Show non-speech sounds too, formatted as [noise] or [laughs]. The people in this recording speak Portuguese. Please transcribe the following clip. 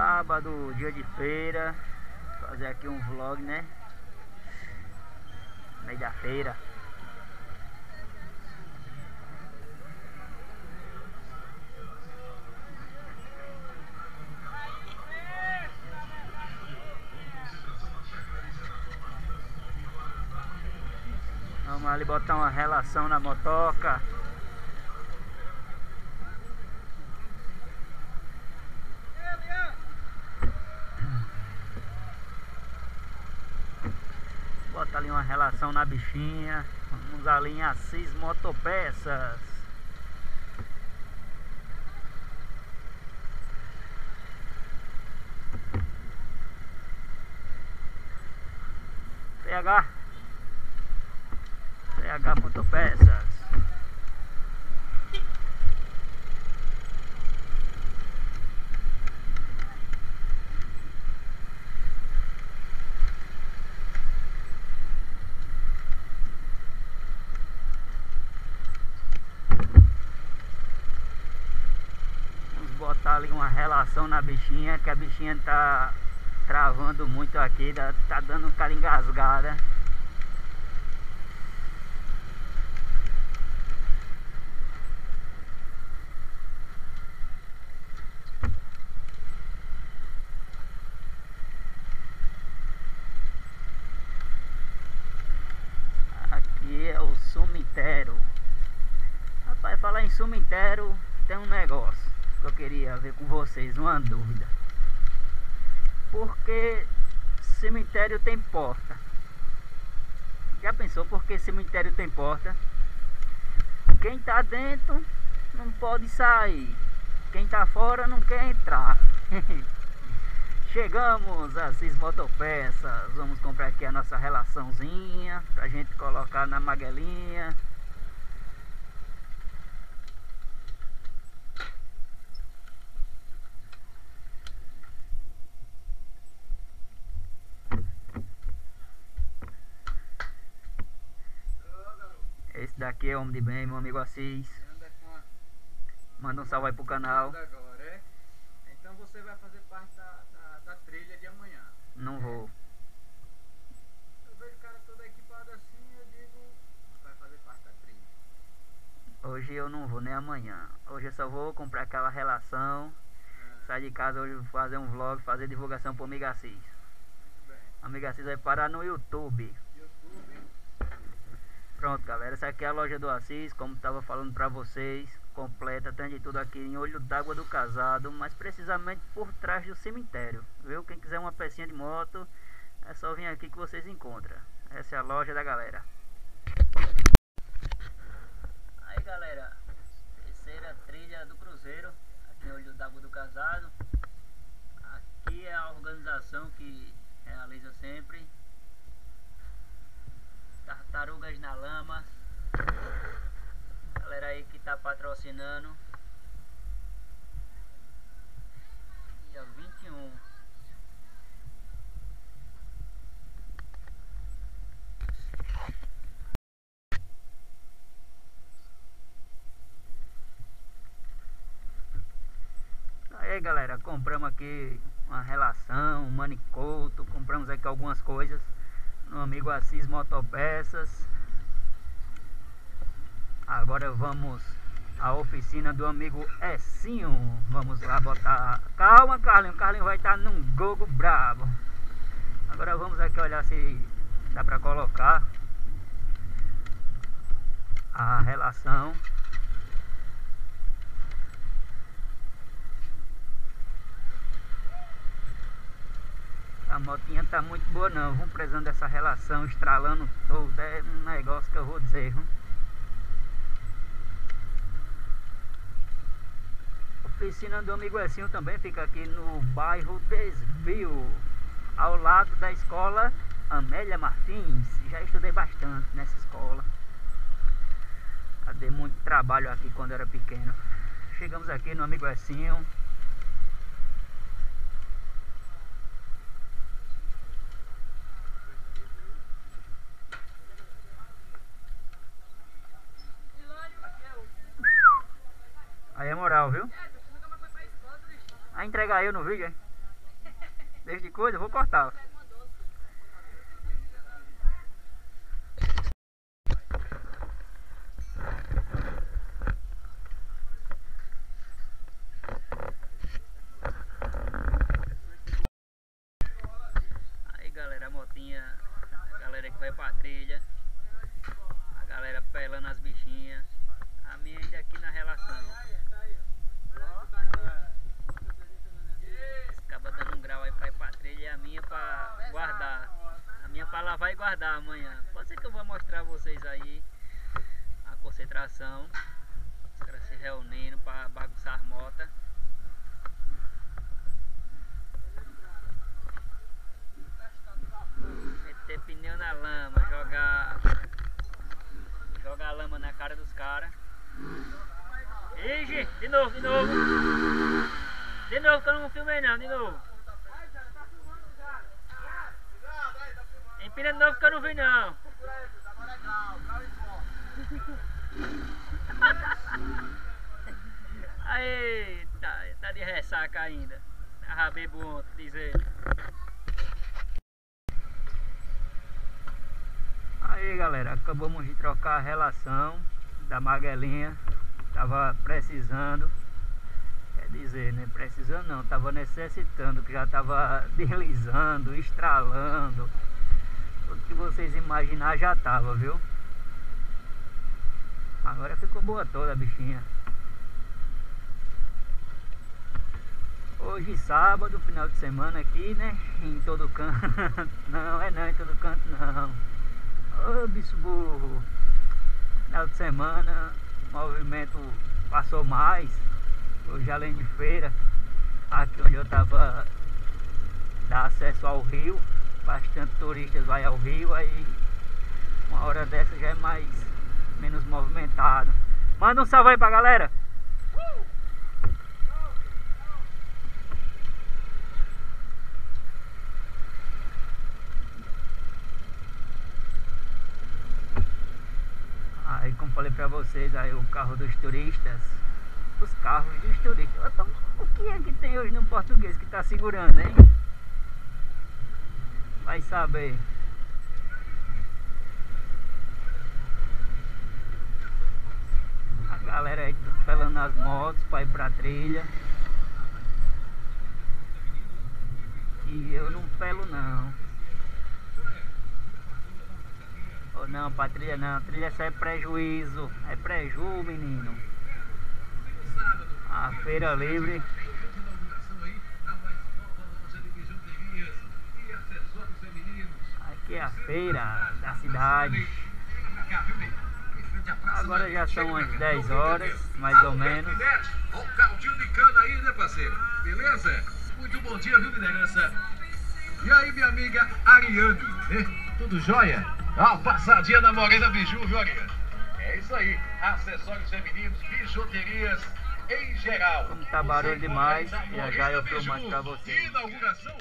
Sábado, dia de feira. Fazer aqui um vlog, né? Meio da feira. Vamos ali botar uma relação na motoca. Ali uma relação na bichinha. Vamos ali em Assis Motopeças. PH PH Motopeças Vamos botar ali uma relação na bichinha Que a bichinha tá travando muito aqui Tá dando um cara engasgada Aqui é o cemitério. Rapaz, falar em cemitério, tem um negócio eu queria ver com vocês, uma dúvida. Porque cemitério tem porta? Já pensou por que cemitério tem porta? Quem tá dentro não pode sair. Quem tá fora não quer entrar. [laughs] Chegamos Cis Motopeças, vamos comprar aqui a nossa relaçãozinha pra gente colocar na maguelinha. Esse daqui é homem de bem, meu amigo Assis. Manda um salve aí pro canal. agora, é? Então você vai fazer parte da, da, da trilha de amanhã. Não vou. Eu vejo o cara todo equipado assim, eu digo, vai fazer parte da trilha. Hoje eu não vou nem amanhã. Hoje eu só vou comprar aquela relação. Ah, Sair de casa hoje fazer um vlog, fazer divulgação pro amigo Assis. muito bem. Amigo Assis vai parar no. YouTube, Pronto, galera, essa aqui é a loja do Assis, como estava falando pra vocês, completa, tem de tudo aqui em Olho d'Água do Casado, mas precisamente por trás do cemitério, viu? Quem quiser uma pecinha de moto, é só vir aqui que vocês encontram. Essa é a loja da galera. Aí, galera, terceira trilha do cruzeiro, aqui em Olho d'Água do Casado. Aqui é a organização que realiza sempre Tartarugas na Lama. Galera aí que tá patrocinando. Dia 21. Aí galera, compramos aqui uma relação, um manicoto, compramos aqui algumas coisas no amigo Assis Motopeças. Agora vamos à oficina do amigo Essinho. Vamos lá botar. Calma, Carlinho. Carlinho vai estar num gogo brabo. Agora vamos aqui olhar se dá pra colocar a relação. A motinha tá muito boa não, vamos precisando dessa relação, estralando todo, é um negócio que eu vou dizer, viu? Oficina do amigo Essinho também fica aqui no bairro Desvio, ao lado da escola Amélia Martins. Já estudei bastante nessa escola. Já dei muito trabalho aqui quando era pequeno. Chegamos aqui no amigo Moral, viu? Vai entregar eu no vídeo, hein? Deixa de coisa, eu vou cortar. Aí galera, a motinha, a galera que vai pra trilha, a galera pelando as bichinhas, a minha ainda aqui na relação. Acaba dando um grau aí pra ir pra trilha e a minha pra guardar. A minha pra lavar e guardar amanhã. Pode ser que eu vou mostrar a vocês aí a concentração. Os caras se reunindo pra bagunçar as motas. Meter pneu na lama, jogar. Jogar lama na cara dos caras. Ixi, de novo, de novo. De novo que eu não filmei não, de novo. Empina de novo que eu não vi não. [laughs] Aí, tá, tá de ressaca ainda. Tava bebo ontem, diz ele. Aí galera, acabamos de trocar a relação da Maguelinha. Tava precisando. Quer dizer, né? Precisando não, tava necessitando, que já tava [laughs] deslizando, estralando. Tudo que vocês imaginar já tava, viu? Agora ficou boa toda a bichinha. Hoje sábado, final de semana aqui, né? Em todo canto. [laughs] Não, é não, em todo canto não. Ô bicho burro. Final de semana, o movimento passou mais. Hoje além de feira, aqui onde eu tava dá acesso ao rio. Bastante turistas vai ao rio, aí uma hora dessa já é mais menos movimentado. Manda um salve aí pra galera! Pra vocês aí o carro dos turistas. Os carros dos turistas. Então, O que é que tem hoje no português que tá segurando, hein? Vai saber. A galera aí pelando as motos pra ir pra trilha. E eu não pelo não Oh, não, pra trilha não, trilha só é prejuízo, é preju, menino. A feira livre. Aqui é a feira da cidade. Agora já são umas 10 horas, mais ou menos. O caldinho de cana aí, né, parceiro? Beleza? Muito bom dia, viu, liderança? E aí, minha amiga Ariane, né? Tudo jóia? Ó, passadinha na Morena Biju, viu, Ariane? É isso aí. Acessórios femininos, bijuterias em geral. Tá barulho demais, Na já eu filmo mais pra vocês. Inauguração